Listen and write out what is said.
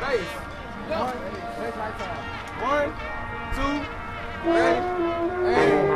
Ready, aim.